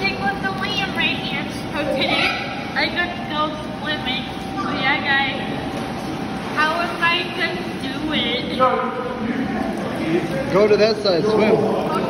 Jake with the Liam right here. So today I got to go swimming. So yeah guys, how am I gonna do it? Go to that side, swim.